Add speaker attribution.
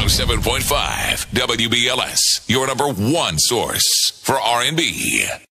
Speaker 1: 107.5 WBLS, your number one source for R&B.